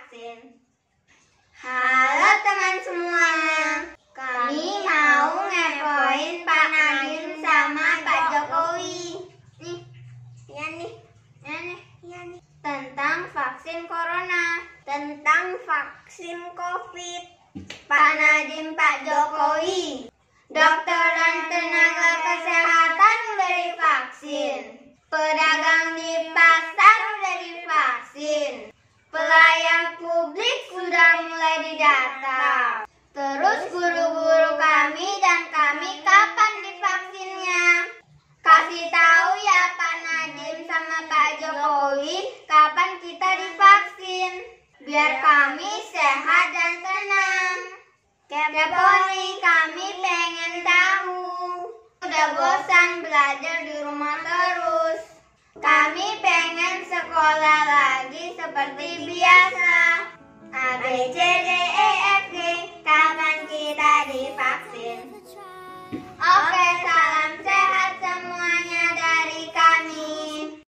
vaksin. Halo teman semua, kami mau ngepoin Pak Nadiem sama Pak Jokowi. Nih, ya nih, ya nih, ya nih. Tentang vaksin corona, tentang vaksin covid. Pak Nadiem, Pak Jokowi, dokter dan tenaga kesehatan beri vaksin. Pedagang Pelayan publik sudah mulai didata. Terus guru-guru kami dan kami kapan divaksinnya? Kasih tahu ya Pak Nadiem sama Pak Jokowi kapan kita divaksin. Biar kami sehat dan tenang. Kepo nih kami pengen tahu. Udah bosan belajar di rumah terus. Lagi seperti biasa. A, B, C, D, E, F, G Kapan kita divaksin?